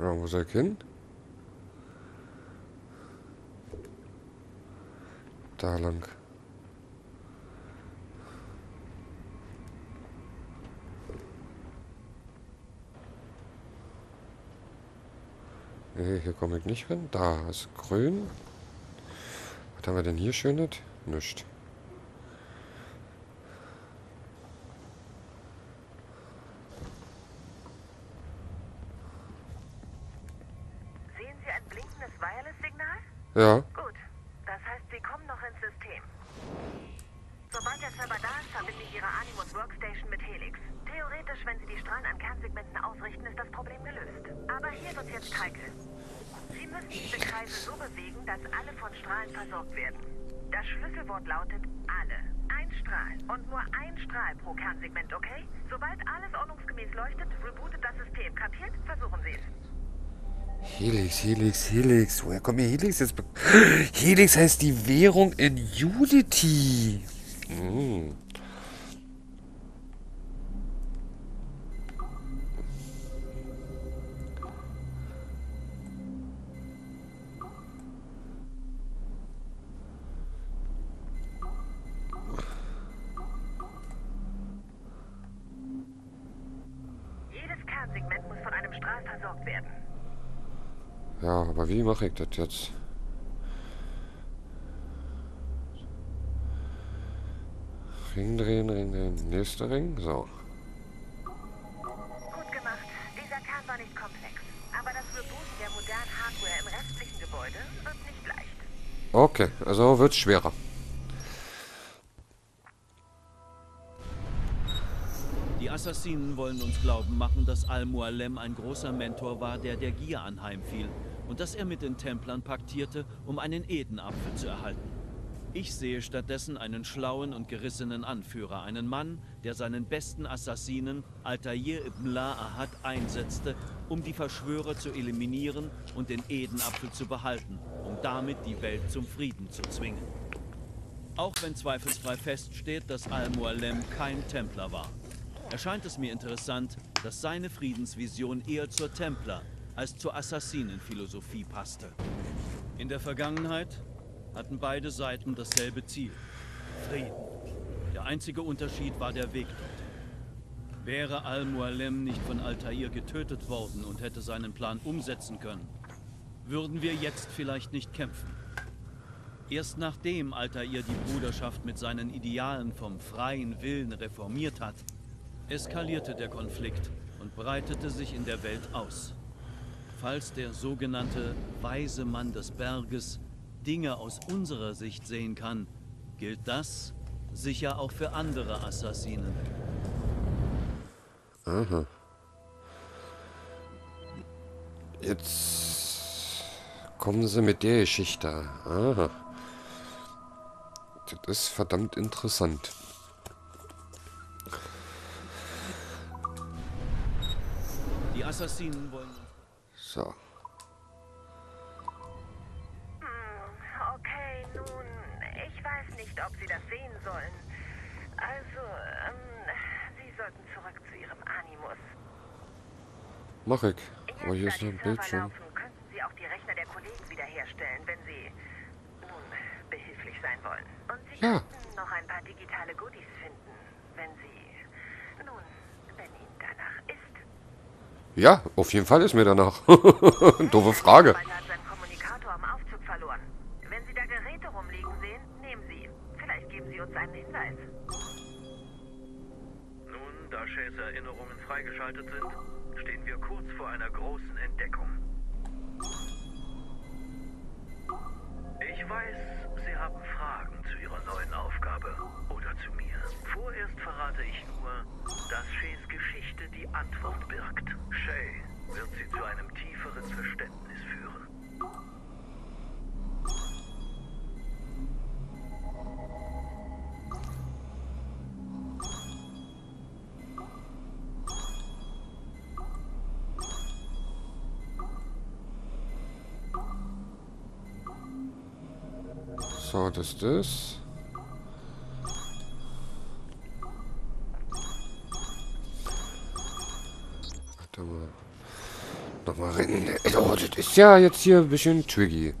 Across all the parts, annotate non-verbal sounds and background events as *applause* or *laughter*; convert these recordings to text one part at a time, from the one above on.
Ja, wo soll ich hin? Da lang. Nee, hier komme ich nicht hin. Da ist grün. Was haben wir denn hier Schönes? Nichts. Sehen Sie ein blinkendes Wireless-Signal? Ja. Gut. Das heißt, Sie kommen noch ins System. Sobald der Server da ist, verbinde ich Ihre Animus Workstation mit Helix. Theoretisch, wenn Sie die Strahlen an Kernsegmenten ausrichten, ist das Problem gelöst. Aber hier wird's jetzt heikel. Sie müssen diese Kreise so bewegen, dass alle von Strahlen versorgt werden. Das Schlüsselwort lautet alle. Ein Strahl. Und nur ein Strahl pro Kernsegment, okay? Sobald alles ordnungsgemäß leuchtet, rebootet das System. Kapiert? Versuchen Sie es. Helix, Helix, Helix. Woher kommt mir Helix jetzt? *gasps* Helix heißt die Währung in Unity. Hm. Wie mache ich das jetzt? Ring drehen, Ring drehen. Nächster Ring. So. Gut gemacht. Dieser Kern war nicht komplex. Aber das Rebooten der modernen Hardware im restlichen Gebäude wird nicht leicht. Okay, also wird's schwerer. Die Assassinen wollen uns glauben machen, dass Al-Mualem ein großer Mentor war, der der Gier anheimfiel und dass er mit den Templern paktierte, um einen Edenapfel zu erhalten. Ich sehe stattdessen einen schlauen und gerissenen Anführer, einen Mann, der seinen besten Assassinen, Altair ibn La Ahad, einsetzte, um die Verschwörer zu eliminieren und den Edenapfel zu behalten, um damit die Welt zum Frieden zu zwingen. Auch wenn zweifelsfrei feststeht, dass Al-Mualem kein Templer war. Erscheint es mir interessant, dass seine Friedensvision eher zur Templer- als zur Assassinenphilosophie passte. In der Vergangenheit hatten beide Seiten dasselbe Ziel. Frieden. Der einzige Unterschied war der Weg dorthin. Wäre Al-Mualem nicht von Altair getötet worden und hätte seinen Plan umsetzen können, würden wir jetzt vielleicht nicht kämpfen. Erst nachdem Altair die Bruderschaft mit seinen Idealen vom freien Willen reformiert hat, eskalierte der Konflikt und breitete sich in der Welt aus. Falls der sogenannte weise Mann des Berges Dinge aus unserer Sicht sehen kann, gilt das sicher auch für andere Assassinen. Aha. Jetzt kommen sie mit der Geschichte. Aha. Das ist verdammt interessant. Die Assassinen wollen So. Hm, okay, nun, ich weiß nicht, ob Sie das sehen sollen. Also, ähm, Sie sollten zurück zu Ihrem Animus. Mach ich. Aber hier ist noch ein Bildschirm. könnten Sie auch die Rechner der Kollegen wiederherstellen, wenn Sie, nun, behilflich sein wollen. Und Sie Ja. könnten noch ein paar digitale Goodies finden, wenn Sie, nun, wenn Ihnen danach ist. Ja, auf jeden Fall ist mir danach. *laughs* Doofe Frage. So, das das. Warte mal. nochmal rennen. Oh, das ist ja jetzt hier ein bisschen tricky.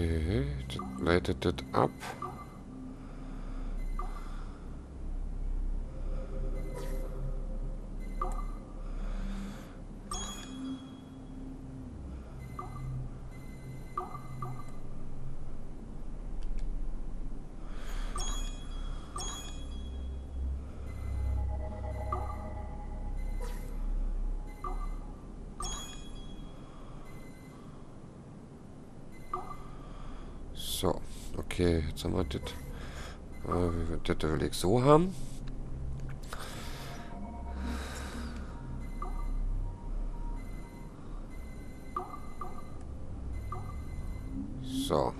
Okay, das leitet das ab. Das. Äh, das will ich so haben. So.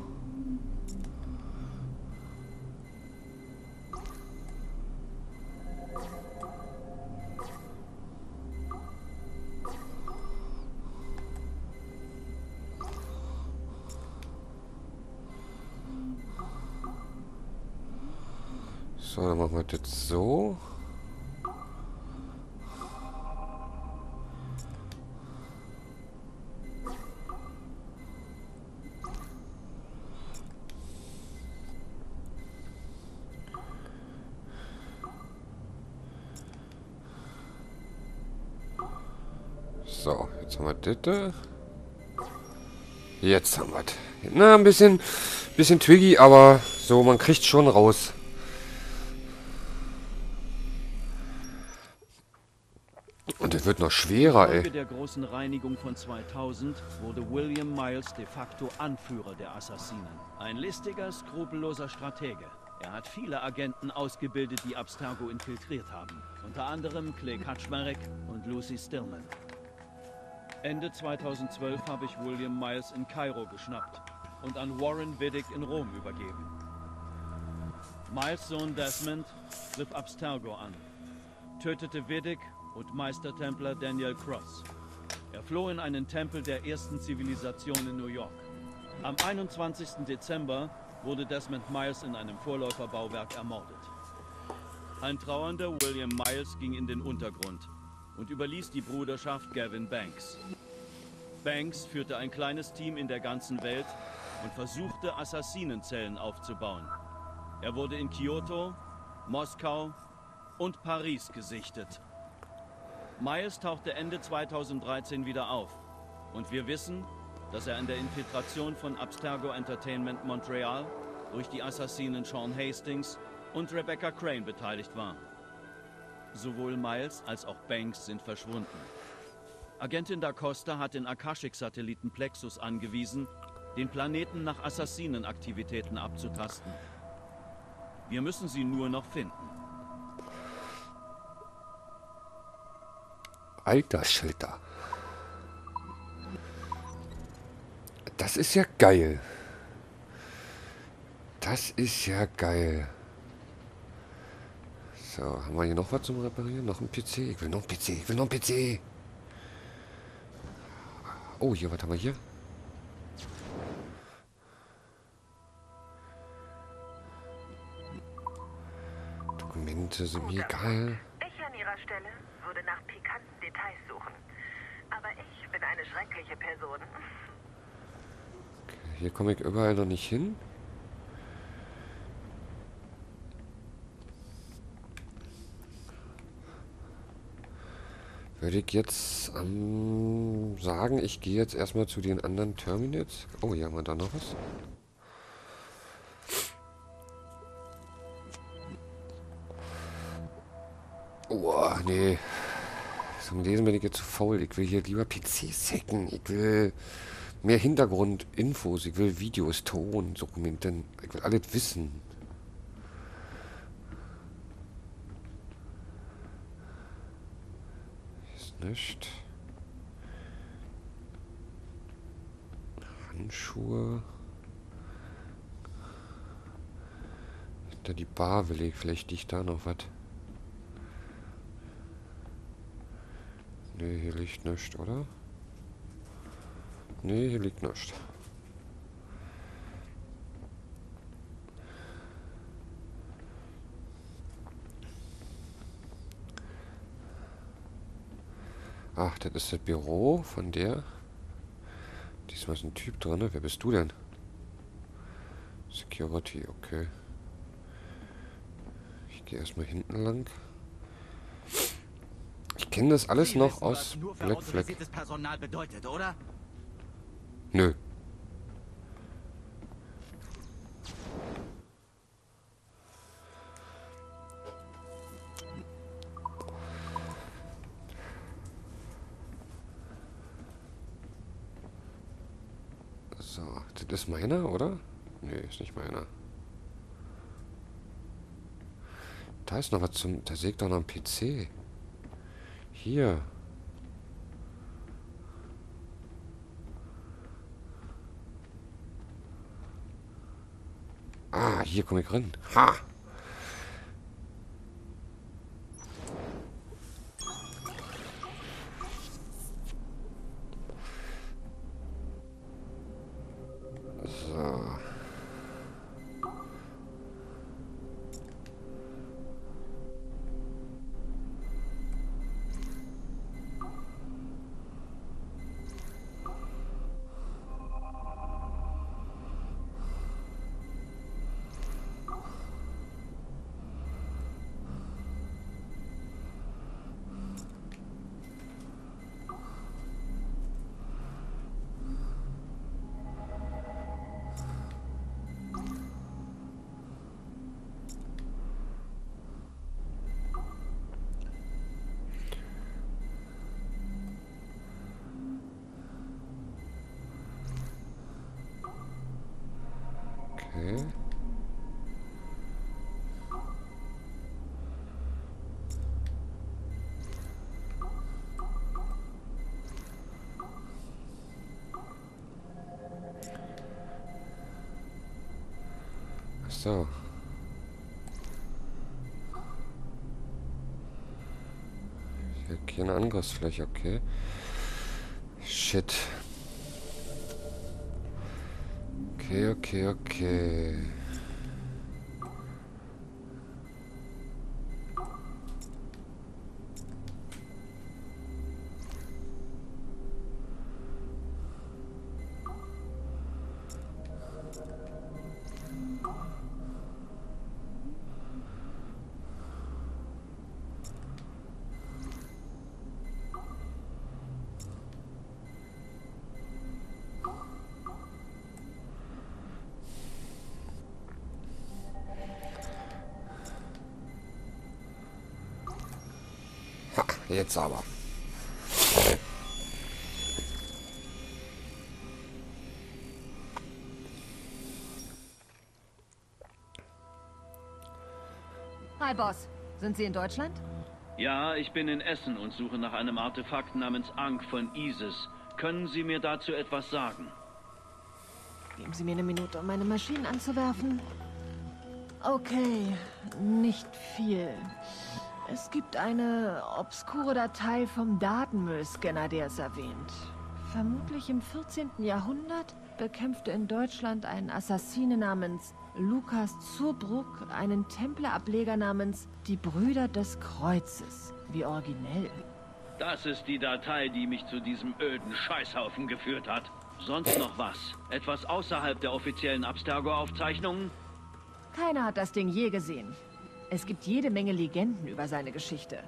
So, dann machen wir das so. So, jetzt haben wir das. Jetzt haben wir es. Na, ein bisschen, bisschen twiggy, aber so, man kriegt schon raus. Es wird noch schwerer, ey. der großen Reinigung von 2000 wurde William Miles de facto Anführer der Assassinen. Ein listiger, skrupelloser Stratege. Er hat viele Agenten ausgebildet, die Abstergo infiltriert haben. Unter anderem Clay Kaczmarek und Lucy Stillman. Ende 2012 habe ich William Miles in Kairo geschnappt und an Warren Widdick in Rom übergeben. Miles Sohn Desmond griff Abstergo an, tötete Widdick und Meistertempler Daniel Cross. Er floh in einen Tempel der ersten Zivilisation in New York. Am 21. Dezember wurde Desmond Miles in einem Vorläuferbauwerk ermordet. Ein trauernder William Miles ging in den Untergrund und überließ die Bruderschaft Gavin Banks. Banks führte ein kleines Team in der ganzen Welt und versuchte, Assassinenzellen aufzubauen. Er wurde in Kyoto, Moskau und Paris gesichtet. Miles tauchte Ende 2013 wieder auf. Und wir wissen, dass er an der Infiltration von Abstergo Entertainment Montreal durch die Assassinen Sean Hastings und Rebecca Crane beteiligt war. Sowohl Miles als auch Banks sind verschwunden. Agentin Da Costa hat den Akashic-Satelliten Plexus angewiesen, den Planeten nach Assassinenaktivitäten abzutasten. Wir müssen sie nur noch finden. Alter Schalter. Das ist ja geil. Das ist ja geil. So, haben wir hier noch was zum Reparieren? Noch ein PC? Ich will noch ein PC. Ich will noch ein PC. Oh, hier, was haben wir hier? Dokumente sind mir egal. Ich an Ihrer Stelle würde nach pikanten Details suchen. Aber ich bin eine schreckliche Person. Hier komme ich überall noch nicht hin. Würde ich jetzt ähm, sagen, ich gehe jetzt erstmal zu den anderen Terminals. Oh, hier haben wir da noch was. Oh, nee. Zum Lesen bin ich jetzt zu faul. Ich will hier lieber PCs hacken. Ich will mehr Hintergrundinfos. Ich will Videos, Ton, Dokumenten. Ich will alles wissen. Nicht. Handschuhe. Da die Bar will ich. Vielleicht liegt da noch was. Ne, hier liegt nichts, oder? Ne, hier liegt nichts. Ach, das ist das Büro von der. Diesmal ist ein Typ drin. Wer bist du denn? Security, okay. Ich gehe erstmal hinten lang. Ich kenne das alles noch aus Black Flag. bedeutet? Nö. So, das ist meiner, oder? Nee, ist nicht meiner. Da ist noch was zum... Da sägt doch noch ein PC. Hier. Ah, hier komme ich rein. Ha! So. Hier keine Angriffsfläche, okay. Shit. Okay, okay, okay. Jetzt aber. Hi, Boss. Sind Sie in Deutschland? Ja, ich bin in Essen und suche nach einem Artefakt namens Ankh von Isis. Können Sie mir dazu etwas sagen? Geben Sie mir eine Minute, um meine Maschinen anzuwerfen. Okay, nicht viel. Es gibt eine obskure Datei vom Datenmüllscanner, der es erwähnt. Vermutlich im 14. Jahrhundert bekämpfte in Deutschland ein Assassine namens Lukas Zurbruck einen Templerableger namens die Brüder des Kreuzes. Wie originell. Das ist die Datei, die mich zu diesem öden Scheißhaufen geführt hat. Sonst noch was? Etwas außerhalb der offiziellen Abstergo-Aufzeichnungen? Keiner hat das Ding je gesehen. Es gibt jede Menge Legenden über seine Geschichte.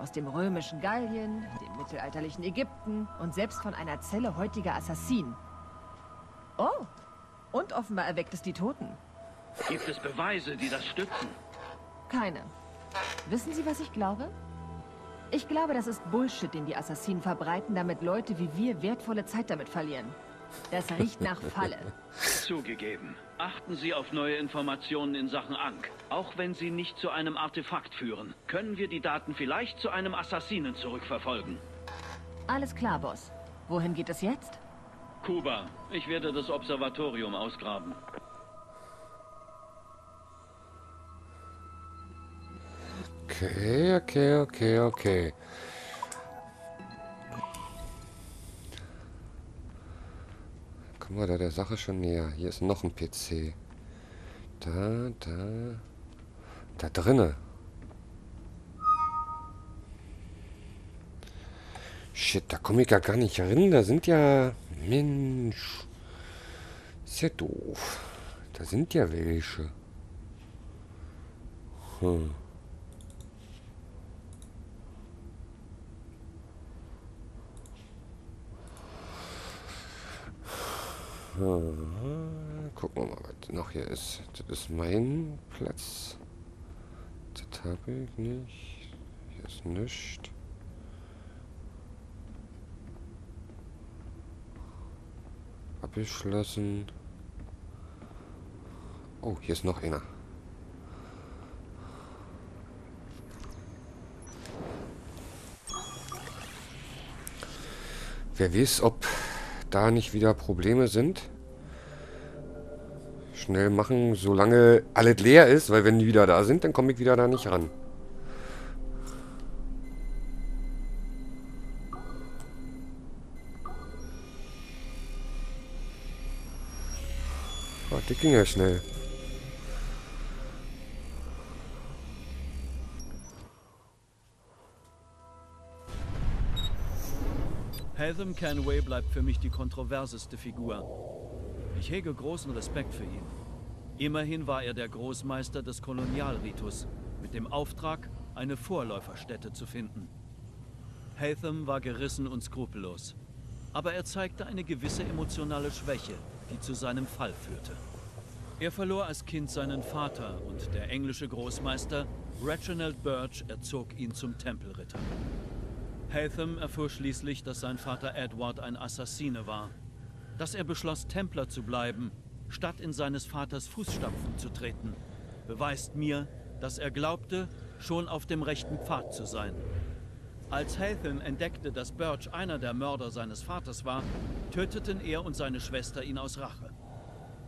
Aus dem römischen Gallien, dem mittelalterlichen Ägypten und selbst von einer Zelle heutiger Assassinen. Oh, und offenbar erweckt es die Toten. Gibt es Beweise, die das stützen? Keine. Wissen Sie, was ich glaube? Ich glaube, das ist Bullshit, den die Assassinen verbreiten, damit Leute wie wir wertvolle Zeit damit verlieren. Das riecht nach Falle. Zugegeben. Achten Sie auf neue Informationen in Sachen Ankh. Auch wenn sie nicht zu einem Artefakt führen, können wir die Daten vielleicht zu einem Assassinen zurückverfolgen. Alles klar, Boss. Wohin geht es jetzt? Kuba, ich werde das Observatorium ausgraben. Okay, okay, okay, okay. Kommen wir da der Sache schon näher. Hier ist noch ein PC. Da, da. Da drinne. Shit, da komme ich ja gar nicht rein. Da sind ja... Mensch. Ist ja doof. Da sind ja welche. Hm. Gucken wir mal, was noch hier ist. Das ist mein Platz. Das habe ich nicht. Hier ist nichts. Abgeschlossen. Oh, hier ist noch einer. Wer weiß, ob da nicht wieder Probleme sind. Schnell machen, solange alles leer ist, weil wenn die wieder da sind, dann komme ich wieder da nicht ran. Oh, das ging ja schnell. Hatham Canway bleibt für mich die kontroverseste Figur. Ich hege großen Respekt für ihn. Immerhin war er der Großmeister des Kolonialritus, mit dem Auftrag, eine Vorläuferstätte zu finden. Hatham war gerissen und skrupellos. Aber er zeigte eine gewisse emotionale Schwäche, die zu seinem Fall führte. Er verlor als Kind seinen Vater und der englische Großmeister Reginald Birch erzog ihn zum Tempelritter. Hatham erfuhr schließlich, dass sein Vater Edward ein Assassine war. Dass er beschloss, Templer zu bleiben, statt in seines Vaters Fußstapfen zu treten, beweist mir, dass er glaubte, schon auf dem rechten Pfad zu sein. Als Hatham entdeckte, dass Birch einer der Mörder seines Vaters war, töteten er und seine Schwester ihn aus Rache.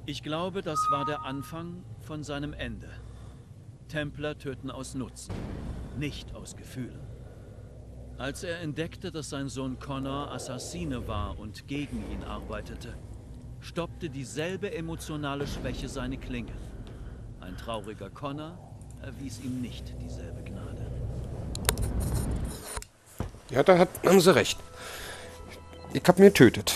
Ich glaube, das war der Anfang von seinem Ende. Templer töten aus Nutzen, nicht aus Gefühlen. Als er entdeckte, dass sein Sohn Connor Assassine war und gegen ihn arbeitete, stoppte dieselbe emotionale Schwäche seine Klinge. Ein trauriger Connor erwies ihm nicht dieselbe Gnade. Ja, da haben sie recht. Ich hab mir tötet.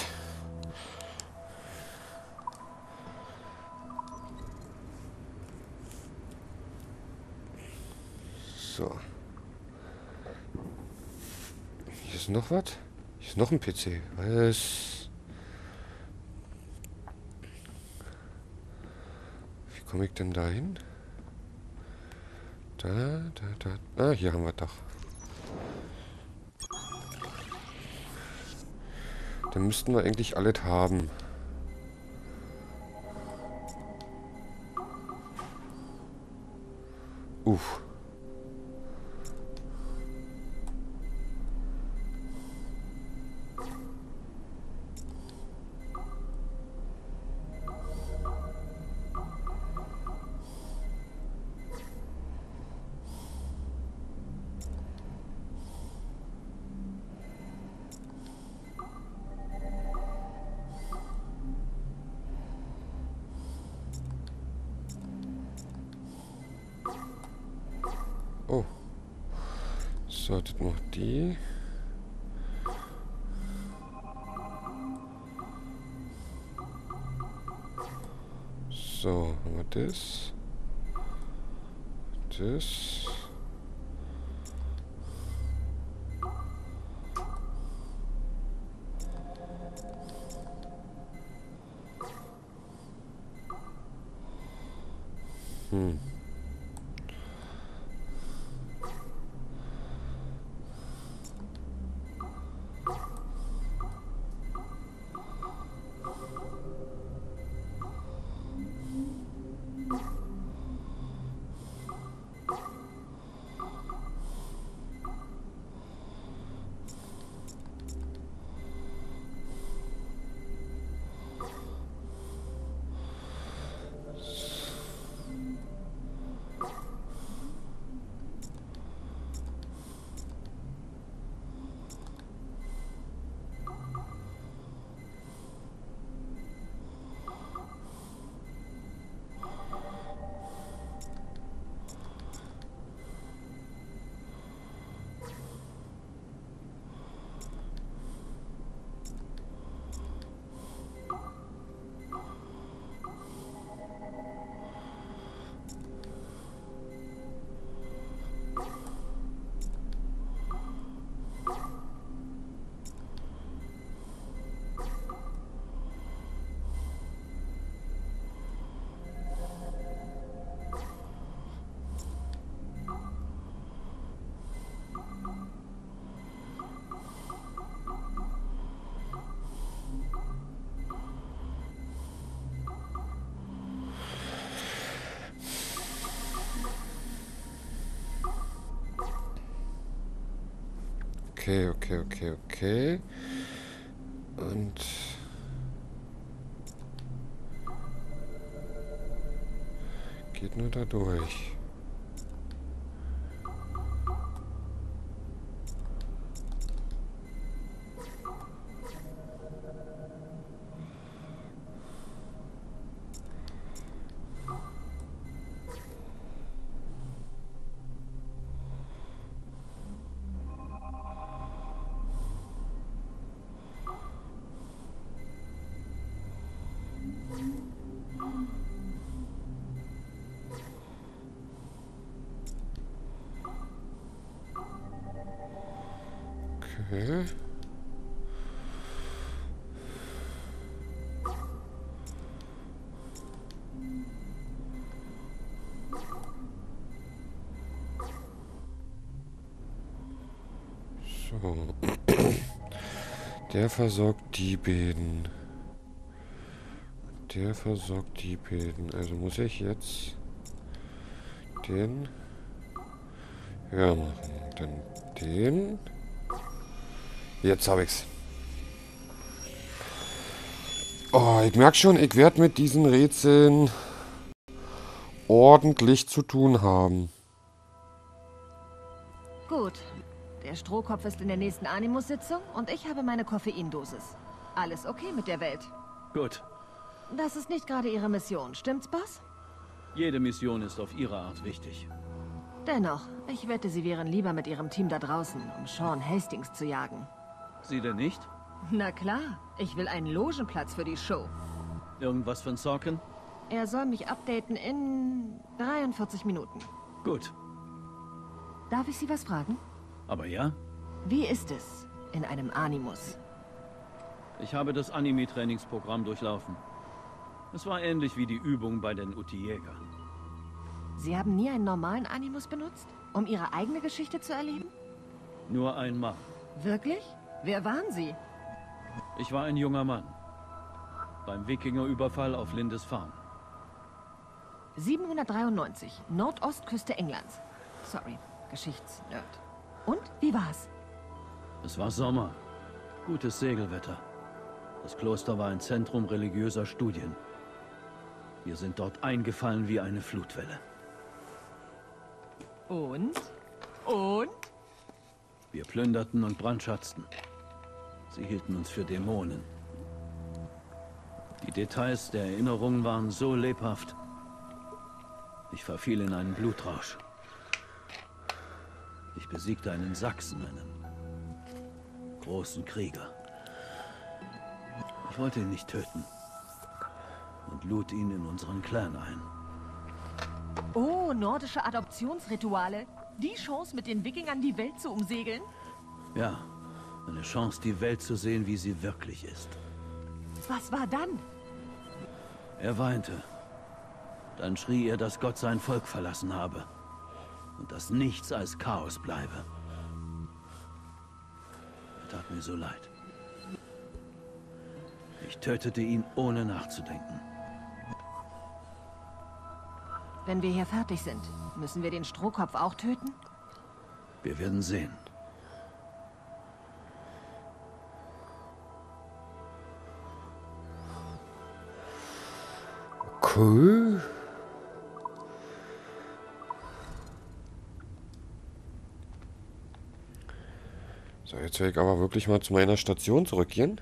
So. Hier ist noch was? Hier ist noch ein PC. Was? Wie komme ich denn da hin? Da, da, da. Ah, hier haben wir doch. Dann müssten wir eigentlich alles haben. Uff. So, das noch die. So, haben wir das. Das. Okay, okay, okay, okay. Und... Geht nur da durch. So. Der versorgt die beiden. Der versorgt die beiden. Also muss ich jetzt den höher machen. Dann den. Jetzt habe ich's. Oh, ich merke schon, ich werde mit diesen Rätseln ordentlich zu tun haben. Gut. Der Strohkopf ist in der nächsten Animus-Sitzung und ich habe meine Koffeindosis. Alles okay mit der Welt. Gut. Das ist nicht gerade Ihre Mission, stimmt's, Boss? Jede Mission ist auf ihre Art wichtig. Dennoch, ich wette, Sie wären lieber mit Ihrem Team da draußen, um Sean Hastings zu jagen. Sie denn nicht? Na klar, ich will einen Logenplatz für die Show. Irgendwas von Sorkin? Er soll mich updaten in 43 Minuten. Gut. Darf ich Sie was fragen? Aber ja, Wie ist es in einem Animus? ich habe das Anime-Trainingsprogramm durchlaufen. Es war ähnlich wie die Übung bei den Uti-Jägern. Sie haben nie einen normalen Animus benutzt, um Ihre eigene Geschichte zu erleben? Nur einmal. Wirklich? Wer waren Sie? Ich war ein junger Mann. Beim Wikingerüberfall auf Lindisfarne. 793, Nordostküste Englands. Sorry, Geschichtsnerd. Und, wie war's? Es war Sommer. Gutes Segelwetter. Das Kloster war ein Zentrum religiöser Studien. Wir sind dort eingefallen wie eine Flutwelle. Und? Und? Wir plünderten und brandschatzten. Sie hielten uns für Dämonen. Die Details der Erinnerungen waren so lebhaft. Ich verfiel in einen Blutrausch. Ich besiegte einen Sachsen, einen großen Krieger. Ich wollte ihn nicht töten und lud ihn in unseren Clan ein. Oh, nordische Adoptionsrituale. Die Chance, mit den Wikingern die Welt zu umsegeln? Ja, eine Chance, die Welt zu sehen, wie sie wirklich ist. Was war dann? Er weinte. Dann schrie er, dass Gott sein Volk verlassen habe und dass nichts als Chaos bleibe. Er tat mir so leid. Ich tötete ihn, ohne nachzudenken. Wenn wir hier fertig sind, müssen wir den Strohkopf auch töten? Wir werden sehen. Cool. Jetzt will ich aber wirklich mal zu meiner Station zurückgehen.